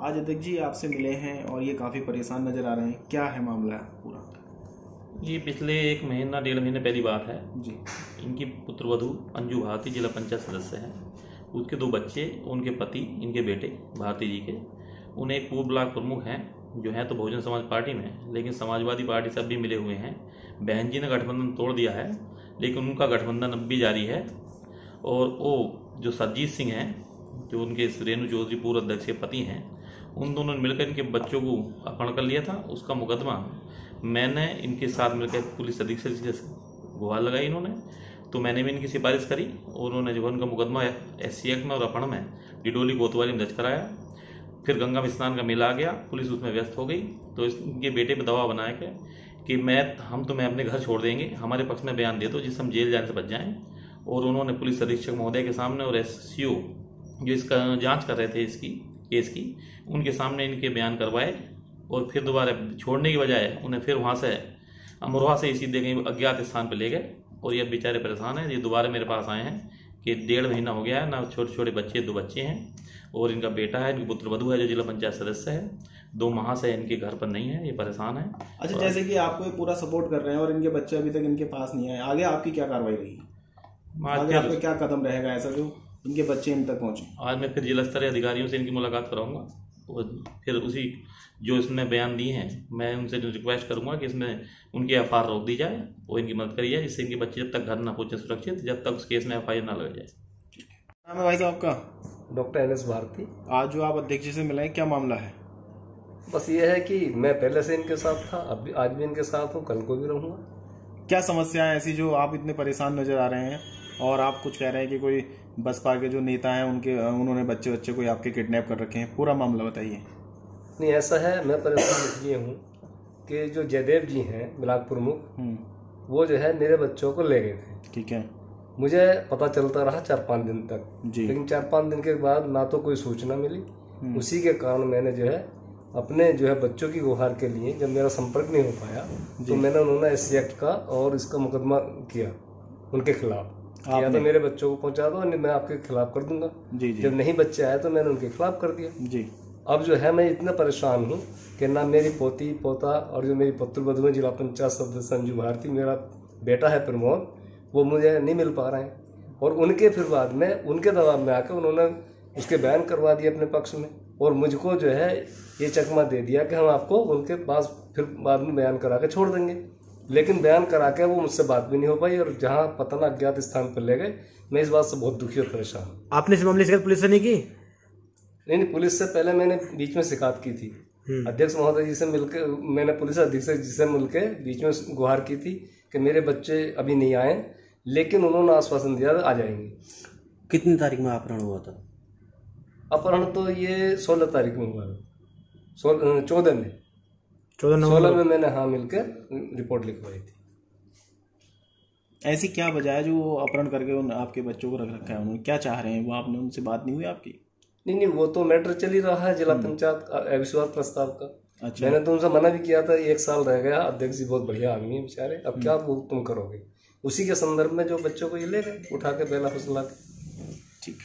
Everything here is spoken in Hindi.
आज अध्यक्ष जी आपसे मिले हैं और ये काफ़ी परेशान नज़र आ रहे हैं। क्या है मामला पूरा? ये पिछले एक महीना डेढ़ महीने पहली बात है। जी। इनकी पुत्रवधु अंजू भारती जिला पंचायत सदस्य हैं। उसके दो बच्चे उनके पति इनके बेटे भारती जी के। उन्हें एक पूर्व ब्लॉक प्रमुख हैं जो हैं तो बहुजन समाज पार्टी में लेकिन समाजवादी पार्टी से अब भी मिले हुए हैं। बहन जी ने गठबंधन तोड़ दिया है लेकिन उनका गठबंधन अब भी जारी है। और वो जो सरजीत सिंह हैं जो उनके रेणु चौधरी पूर्व अध्यक्ष के पति हैं, उन दोनों ने मिलकर इनके बच्चों को अपहरण कर लिया था, उसका मुकदमा मैंने इनके साथ मिलकर पुलिस अधीक्षक जी से गुहार लगाई इन्होंने। तो मैंने भी इनकी सिफारिश करी और उन्होंने जो उनका मुकदमा एस सी में और अपहरण में डिडोली कोतवाली में दर्ज कराया। फिर गंगा में स्नान का मेला आ गया, पुलिस उसमें व्यस्त हो गई। तो इनके बेटे पर दबाव बनाया के, कि मैं, हम तुम्हें अपने घर छोड़ देंगे, हमारे पक्ष में बयान दे दो, जिससे हम जेल जाने से बच जाएँ। और उन्होंने पुलिस अधीक्षक महोदय के सामने और एस जो इसका जाँच कर रहे थे इसकी केस की उनके सामने इनके बयान करवाए और फिर दोबारा छोड़ने की बजाय उन्हें फिर वहाँ से अमरोहा से इसी कहीं अज्ञात स्थान पर ले गए और ये बेचारे परेशान हैं। ये दोबारा मेरे पास आए हैं कि डेढ़ महीना हो गया है ना छोटे छोटे बच्चे दो बच्चे हैं और इनका बेटा है इनकी पुत्र वधु है जो जिला पंचायत सदस्य है। दो माह से इनके घर पर नहीं है ये परेशान है। अच्छा जैसे कि आपको ये पूरा सपोर्ट कर रहे हैं और इनके बच्चे अभी तक इनके पास नहीं आए। आगे आपकी क्या कार्रवाई रही? आगे आपका क्या कदम रहेगा ऐसा जो? इनके बच्चे इन तक पहुँचे। आज मैं फिर जिला स्तरीय अधिकारियों से इनकी मुलाकात कराऊँगा। और फिर उसी जो इसमें बयान दिए हैं मैं उनसे रिक्वेस्ट करूँगा कि इसमें उनकी एफ़ आई रोक दी जाए और इनकी मदद करी जाए जिससे इनके बच्चे जब तक घर ना पहुँचे सुरक्षित जब तक उस केस में एफ़ आई आर ना लग जाए। नाम है भाई साहब का डॉक्टर एन एस भारती। आज जो आप अध्यक्ष जी से मिले हैं क्या मामला है? बस ये है कि मैं पहले से इनके साथ था अब भी आज भी इनके साथ हूँ कल को भी रहूँगा। क्या समस्याएँ ऐसी जो आप इतने परेशान नज़र आ रहे हैं? और आप कुछ कह रहे हैं कि कोई बसपा के जो नेता हैं उनके उन्होंने बच्चे बच्चे कोई आपके किडनैप कर रखे हैं। पूरा मामला बताइए। नहीं ऐसा है मैं परेशान इसलिए हूँ कि जो जयदेव जी हैं ब्लाक प्रमुख हम्म। वो जो है मेरे बच्चों को ले गए थे। ठीक है। मुझे पता चलता रहा चार पाँच दिन तक। जी। लेकिन चार पाँच दिन के बाद ना तो कोई सूचना मिली। हम्म। उसी के कारण मैंने जो है अपने जो है बच्चों की गुहार के लिए जब मेरा संपर्क नहीं हो पाया तो मैंने उन्होंने एस एक्ट का और इसका मुकदमा किया उनके खिलाफ। या तो मेरे बच्चों को पहुँचा दो नहीं मैं आपके खिलाफ कर दूँगा। जी जी। जब नहीं बच्चे आए तो मैंने उनके खिलाफ कर दिया। जी। अब जो है मैं इतना परेशान हूँ कि ना मेरी पोती पोता और जो मेरी पुत्र बधु है जिला पंचायत सदस्य संजू भारती मेरा बेटा है प्रमोद वो मुझे नहीं मिल पा रहे हैं। और उनके फिर बाद में उनके दबाव में आकर उन्होंने उसके बयान करवा दिए अपने पक्ष में। और मुझको जो है ये चकमा दे दिया कि हम आपको उनके पास फिर बाद में बयान करा के छोड़ देंगे। लेकिन बयान करा के वो मुझसे बात भी नहीं हो पाई और जहाँ पता ना अज्ञात स्थान पर ले गए मैं इस बात से बहुत दुखी और परेशान हूँ। आपने इस मामले से कल पुलिस से नहीं की? नहीं नहीं पुलिस से पहले मैंने बीच में शिकायत की थी। अध्यक्ष महोदय जी से मिलकर मैंने पुलिस अधीक्षक जी से मिलकर बीच में गुहार की थी कि मेरे बच्चे अभी नहीं आए लेकिन उन्होंने आश्वासन दिया आ जाएँगे। कितनी तारीख में अपहरण हुआ था? अपहरण तो ये सोलह तारीख में हुआ था। चौदह में। चौदह सोलह में मैंने हाँ मिलकर रिपोर्ट लिखवाई थी। ऐसी क्या वजह है जो वो अपहरण करके उन आपके बच्चों को रख रखा है? उन्होंने क्या चाह रहे हैं? वो आपने उनसे बात नहीं हुई आपकी? नहीं नहीं वो तो मैटर चल ही रहा है जिला पंचायत का अविश्वास प्रस्ताव का। अच्छा। मैंने तो उनसे मना भी किया था एक साल रह गया अध्यक्ष जी बहुत बढ़िया आदमी है बेचारे अब क्या वो तुम करोगे? उसी के संदर्भ में जो बच्चों को ये ले गए उठा के बेला फसला के। ठीक।